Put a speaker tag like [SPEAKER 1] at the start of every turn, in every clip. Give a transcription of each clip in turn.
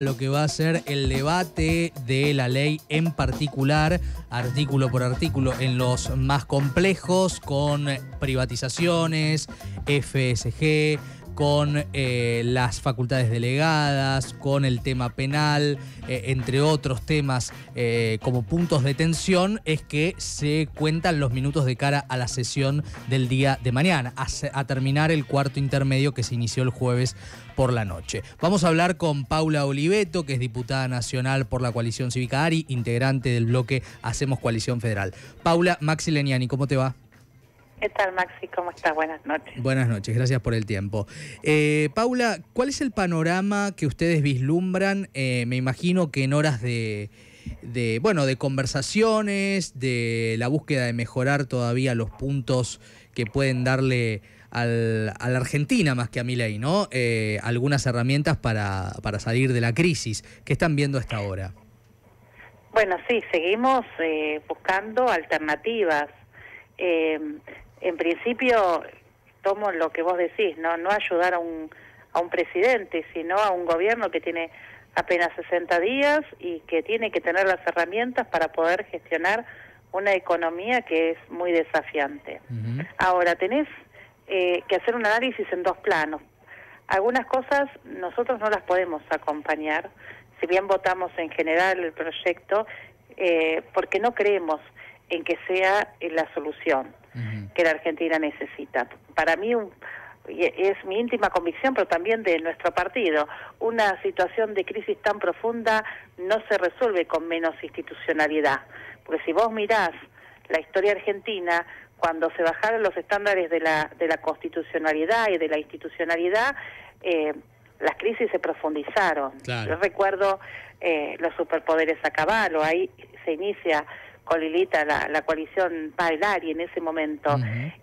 [SPEAKER 1] lo que va a ser el debate de la ley en particular, artículo por artículo, en los más complejos, con privatizaciones, FSG, con eh, las facultades delegadas, con el tema penal, eh, entre otros temas eh, como puntos de tensión, es que se cuentan los minutos de cara a la sesión del día de mañana, a, a terminar el cuarto intermedio que se inició el jueves por la noche. Vamos a hablar con Paula Oliveto, que es diputada nacional por la coalición cívica ARI, integrante del bloque Hacemos Coalición Federal. Paula Maxi Leniani, ¿cómo te va?
[SPEAKER 2] ¿Qué tal, Maxi? ¿Cómo estás? Buenas noches.
[SPEAKER 1] Buenas noches, gracias por el tiempo. Eh, Paula, ¿cuál es el panorama que ustedes vislumbran? Eh, me imagino que en horas de, bueno, de conversaciones, de la búsqueda de mejorar todavía los puntos que pueden darle al, a la Argentina más que a mi ley, ¿no? Eh, algunas herramientas para, para salir de la crisis. ¿Qué están viendo hasta ahora?
[SPEAKER 2] Bueno, sí, seguimos buscando alternativas. Eh, en principio tomo lo que vos decís, no no ayudar a un a un presidente, sino a un gobierno que tiene apenas 60 días y que tiene que tener las herramientas para poder gestionar una economía que es muy desafiante. Ahora, tenés eh, que hacer un análisis en dos planos. Algunas cosas nosotros no las podemos acompañar, si bien votamos en general el proyecto, eh, porque no creemos en que sea la solución que la Argentina necesita. Para mí es mi íntima convicción, pero también de nuestro partido. Una situación de crisis tan profunda no se resuelve con menos institucionalidad, porque si vos mirás la historia argentina, cuando se bajaron los estándares de la, de la constitucionalidad y de la institucionalidad, eh, las crisis se profundizaron. Yo recuerdo eh, los superpoderes a caballo, ahí se inicia con Lilita, la, la coalición Bailari en ese momento.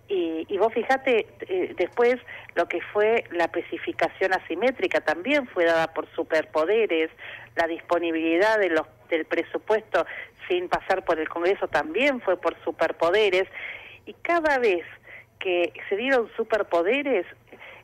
[SPEAKER 2] y, y, vos fijate, eh, después lo que fue la especificación asimétrica también fue dada por superpoderes, la disponibilidad de los, del presupuesto sin pasar por el Congreso también fue por superpoderes. Y cada vez que se dieron superpoderes,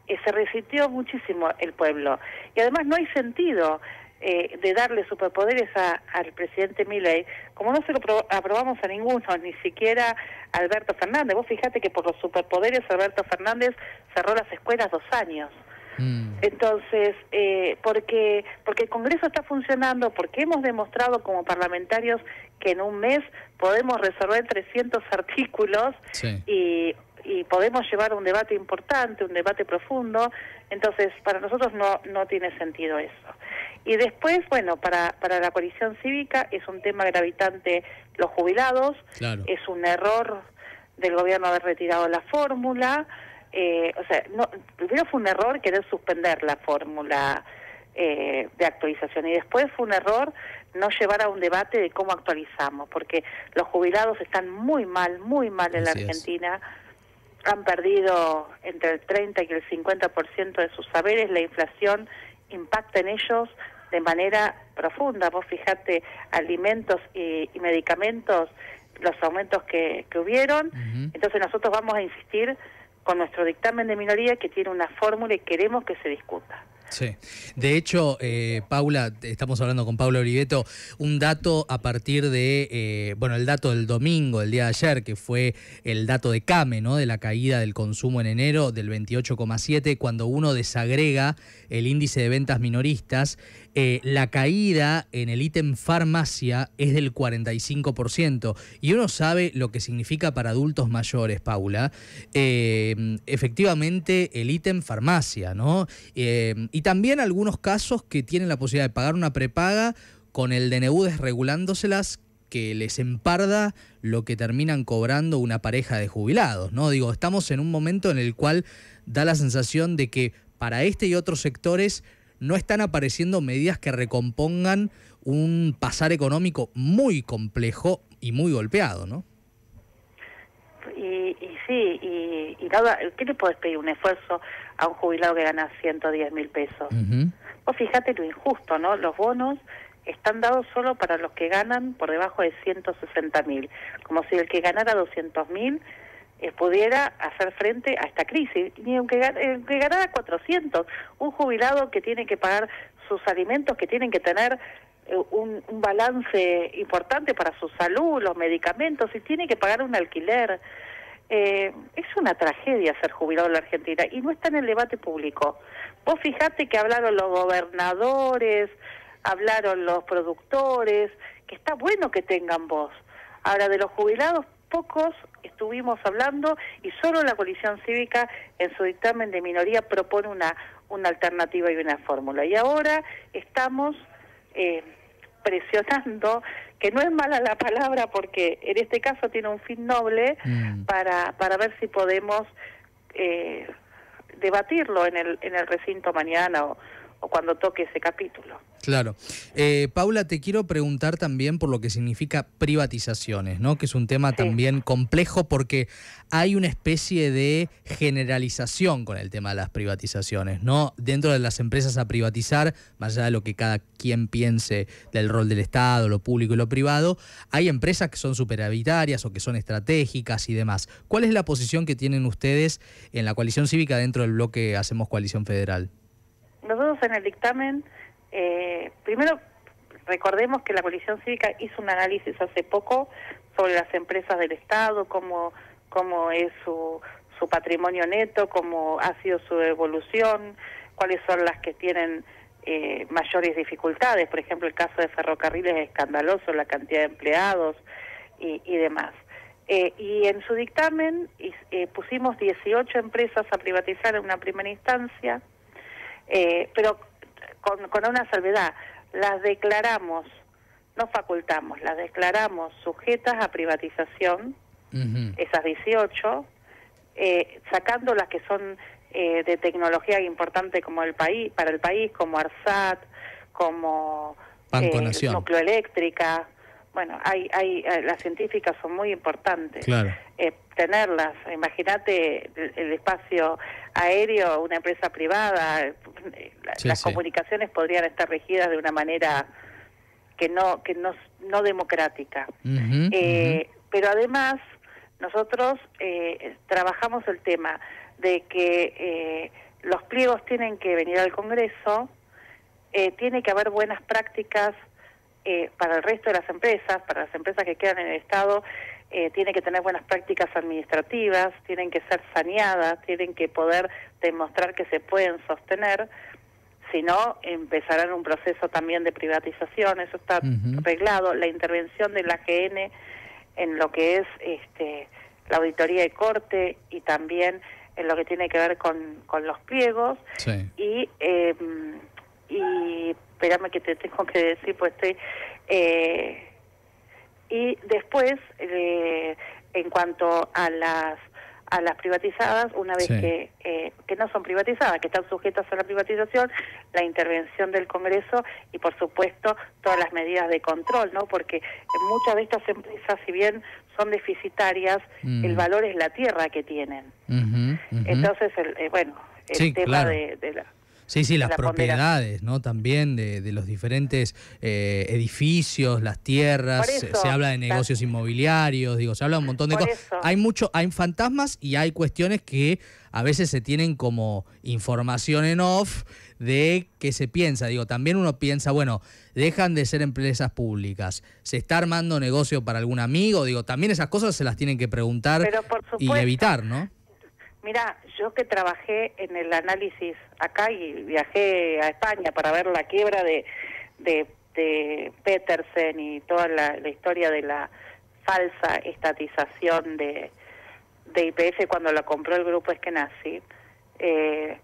[SPEAKER 2] eh, se resintió muchísimo el pueblo. Y además no hay sentido eh, de darle superpoderes al presidente Milei, como no se lo aprobamos a ninguno, ni siquiera a Alberto Fernández. Vos fíjate que por los superpoderes Alberto Fernández cerró las escuelas dos años. Mm. Entonces, eh, porque porque el Congreso está funcionando, porque hemos demostrado como parlamentarios que en un mes podemos resolver 300 artículos y y podemos llevar un debate importante, un debate profundo, entonces para nosotros no, no tiene sentido eso. Y después, bueno, para, para la coalición cívica es un tema gravitante los jubilados, es un error del gobierno haber retirado la fórmula, eh, o sea, no, primero fue un error querer suspender la fórmula eh, de actualización. Y después fue un error no llevar a un debate de cómo actualizamos, porque los jubilados están muy mal, muy mal en la Argentina. Han perdido entre el 30 y el 50% de sus saberes, la inflación impacta en ellos de manera profunda. Vos fijate, alimentos y, medicamentos, los aumentos que, que hubieron. Entonces nosotros vamos a insistir con nuestro dictamen de minoría que tiene una fórmula y queremos que se discuta.
[SPEAKER 1] Sí. De hecho, eh, Paula, estamos hablando con Paula Oliveto, un dato a partir de, eh, bueno, el dato del domingo, el día de ayer, que fue el dato de CAME, ¿no? De la caída del consumo en enero del 28,7, cuando uno desagrega el índice de ventas minoristas, eh, la caída en el ítem farmacia es del 45%. Y uno sabe lo que significa para adultos mayores, Paula. efectivamente, el ítem farmacia, ¿no? y y también algunos casos que tienen la posibilidad de pagar una prepaga con el DNU desregulándoselas que les emparda lo que terminan cobrando una pareja de jubilados, ¿no? Digo, estamos en un momento en el cual da la sensación de que para este y otros sectores no están apareciendo medidas que recompongan un pasar económico muy complejo y muy golpeado, ¿no?
[SPEAKER 2] Y, sí, y, y nada, ¿qué le puedes pedir? Un esfuerzo a un jubilado que gana 110 mil pesos. Vos fíjate lo injusto, ¿no? Los bonos están dados solo para los que ganan por debajo de 160 mil, como si el que ganara 200 mil eh, pudiera hacer frente a esta crisis, ni aunque que ganara 400, un jubilado que tiene que pagar sus alimentos que tienen que tener eh, un, un, balance importante para su salud, los medicamentos, y tiene que pagar un alquiler. Eh, es una tragedia ser jubilado en la Argentina y no está en el debate público. Vos fijate que hablaron los gobernadores, hablaron los productores, que está bueno que tengan voz. Ahora, de los jubilados, pocos estuvimos hablando y solo la coalición cívica en su dictamen de minoría propone una, una alternativa y una fórmula. Y ahora estamos eh, presionando, que no es mala la palabra porque en este caso tiene un fin noble, mm. para, para ver si podemos eh, debatirlo en el, en el recinto mañana o, o cuando toque ese capítulo.
[SPEAKER 1] Claro. Eh, Paula, te quiero preguntar también por lo que significa privatizaciones, ¿no? Que es un tema también complejo porque hay una especie de generalización con el tema de las privatizaciones, ¿no? Dentro de las empresas a privatizar, más allá de lo que cada quien piense del rol del Estado, lo público y lo privado, hay empresas que son superavitarias o que son estratégicas y demás. ¿Cuál es la posición que tienen ustedes en la coalición cívica dentro del bloque Hacemos Coalición Federal?
[SPEAKER 2] Nosotros en el dictamen, eh, primero recordemos que la Coalición Cívica hizo un análisis hace poco sobre las empresas del Estado, cómo, cómo es su, su patrimonio neto, cómo ha sido su evolución, cuáles son las que tienen eh, mayores dificultades. Por ejemplo, el caso de ferrocarriles es escandaloso, la cantidad de empleados y, y demás. Eh, y en su dictamen eh, pusimos 18 empresas a privatizar en una primera instancia, eh, pero con, con una salvedad, las declaramos, no facultamos, las declaramos sujetas a privatización, esas 18, eh, sacando las que son eh, de tecnología importante como el país, para el país, como ARSAT, como
[SPEAKER 1] eh,
[SPEAKER 2] Nucleoeléctrica, bueno, hay, hay, las científicas son muy importantes. Eh, tenerlas, imagínate el, espacio aéreo, una empresa privada, las comunicaciones podrían estar regidas de una manera que no que no, no democrática. eh, Pero además nosotros eh, trabajamos el tema de que eh, los pliegos tienen que venir al Congreso, eh, tiene que haber buenas prácticas eh, para el resto de las empresas, para las empresas que quedan en el Estado, eh, tiene que tener buenas prácticas administrativas, tienen que ser saneadas, tienen que poder demostrar que se pueden sostener, si no, empezarán un proceso también de privatización, eso está arreglado, la intervención de la AGN en lo que es este, la auditoría de corte y también en lo que tiene que ver con, con los pliegos. Y eh, y espérame que te tengo que decir, pues estoy... Eh, y después, eh, en cuanto a las a las privatizadas, una vez que, eh, que no son privatizadas, que están sujetas a la privatización, la intervención del Congreso y, por supuesto, todas las medidas de control, ¿no? Porque muchas de estas empresas, si bien son deficitarias, mm. el valor es la tierra que tienen. Entonces, el, bueno, el tema de, de la
[SPEAKER 1] Sí, sí, las propiedades, ¿no? También de, de los diferentes eh, edificios, las tierras, se, habla de negocios inmobiliarios, digo, se habla un montón de cosas. Hay mucho, hay fantasmas y hay cuestiones que a veces se tienen como información en off de qué se piensa. Digo, también uno piensa, bueno, dejan de ser empresas públicas, se está armando negocio para algún amigo, digo, también esas cosas se las tienen que preguntar y evitar, ¿no?
[SPEAKER 2] Mira, yo que trabajé en el análisis acá y viajé a España para ver la quiebra de, de, Petersen y toda la, historia de la falsa estatización de, de IPF cuando la compró el grupo Eskenazi, eh,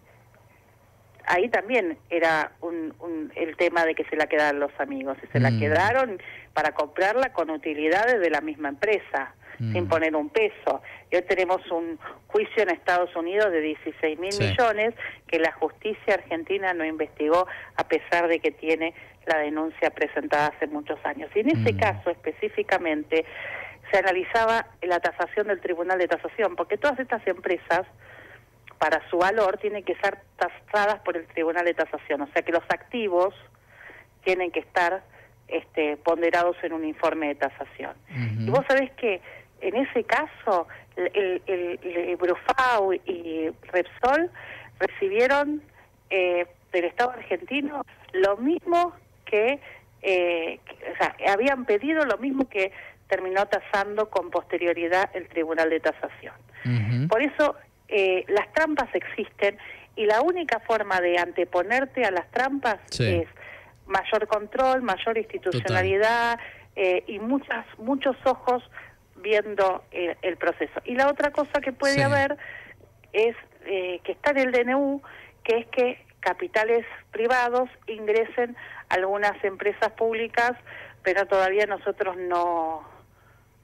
[SPEAKER 2] ahí también era un, el tema de que se la quedaron los amigos, y se la mm. quedaron para comprarla con utilidades de la misma empresa sin mm. poner un peso. Y hoy tenemos un juicio en Estados Unidos de 16 mil millones que la justicia argentina no investigó a pesar de que tiene la denuncia presentada hace muchos años. Y en ese mm. caso específicamente se analizaba la tasación del Tribunal de Tasación, porque todas estas empresas, para su valor, tienen que ser tasadas por el Tribunal de Tasación, o sea que los activos tienen que estar este, ponderados en un informe de tasación. Y vos sabés que en ese caso, el, el, Brufau y Repsol recibieron eh, del Estado argentino lo mismo que, eh, o sea, habían pedido lo mismo que terminó tasando con posterioridad el Tribunal de Tasación. Por eso eh, las trampas existen y la única forma de anteponerte a las trampas es mayor control, mayor institucionalidad eh, y muchas muchos ojos viendo el, proceso. Y la otra cosa que puede haber es eh, que está en el DNU, que es que capitales privados ingresen a algunas empresas públicas, pero todavía nosotros no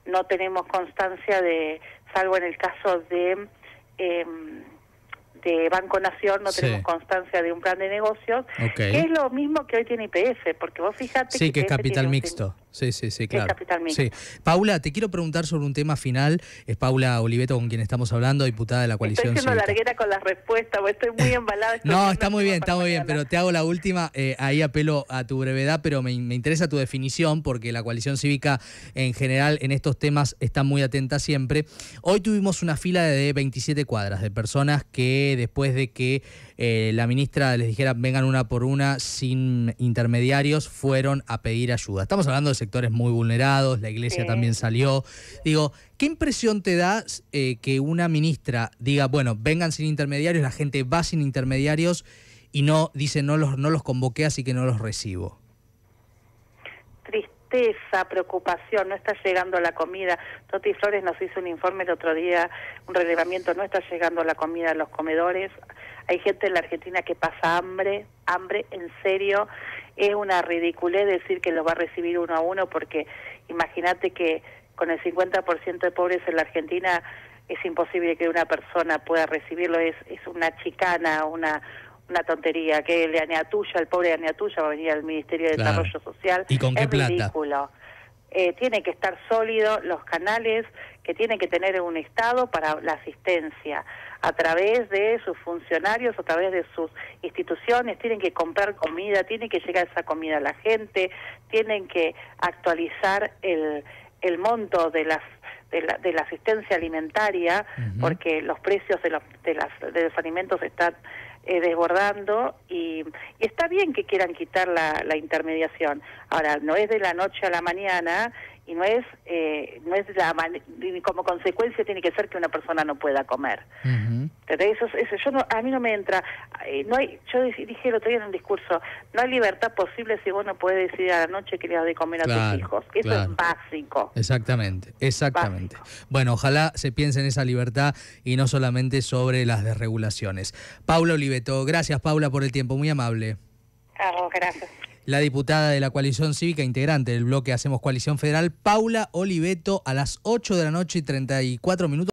[SPEAKER 2] no tenemos constancia de, salvo en el caso de eh, de Banco Nación no tenemos constancia de un plan de negocios, que es lo mismo que hoy tiene IPF, porque vos fíjate
[SPEAKER 1] sí, que, es capital mixto. Sí, sí, sí, claro. Es capital mixto. Sí. Paula, te quiero preguntar sobre un tema final. Es Paula Oliveto con quien estamos hablando, diputada de la coalición.
[SPEAKER 2] Estoy siendo larguera con las respuestas, estoy muy embalada.
[SPEAKER 1] no, está muy bien, está muy bien, pero te hago la última. Eh, ahí apelo a tu brevedad, pero me, me interesa tu definición, porque la coalición cívica en general en estos temas está muy atenta siempre. Hoy tuvimos una fila de 27 cuadras de personas que después de que eh, la ministra les dijera vengan una por una sin intermediarios, fueron a pedir ayuda. Estamos hablando de sectores muy vulnerados, la iglesia también salió. Digo, ¿qué impresión te da eh, que una ministra diga, bueno, vengan sin intermediarios, la gente va sin intermediarios y no dice no los, no los convoqué así que no los recibo?
[SPEAKER 2] tristeza, preocupación, no está llegando la comida. Toti Flores nos hizo un informe el otro día, un relevamiento, no está llegando la comida a los comedores. Hay gente en la Argentina que pasa hambre, hambre en serio. Es una ridiculez decir que lo va a recibir uno a uno porque imagínate que con el 50% de pobres en la Argentina es imposible que una persona pueda recibirlo, es, es una chicana, una, una tontería, que el Aneatuya, el pobre Aneatuya va a venir al Ministerio de Desarrollo Social.
[SPEAKER 1] ¿Y con qué
[SPEAKER 2] es
[SPEAKER 1] plata?
[SPEAKER 2] ridículo. Eh, tiene que estar sólido los canales que tiene que tener un Estado para la asistencia a través de sus funcionarios, a través de sus instituciones, tienen que comprar comida, tiene que llegar esa comida a la gente, tienen que actualizar el, el monto de las de la, de la asistencia alimentaria, porque los precios de los, de, las, de los alimentos están eh, desbordando y, está bien que quieran quitar la, la, intermediación. Ahora, no es de la noche a la mañana y no es, eh, no es la como consecuencia tiene que ser que una persona no pueda comer. eso, eso yo no, a mí no me entra, eh, no hay, yo dije el otro día en un discurso, no hay libertad posible si vos no puedes decidir a la noche que le das de comer a tus hijos. Eso es básico.
[SPEAKER 1] Exactamente, exactamente. Bueno, ojalá se piense en esa libertad y no solamente sobre las desregulaciones. Paula Oliveto, gracias Paula por el tiempo, muy amable.
[SPEAKER 2] gracias
[SPEAKER 1] la diputada de la coalición cívica, integrante del bloque Hacemos Coalición Federal, Paula Oliveto, a las 8 de la noche y 34 minutos.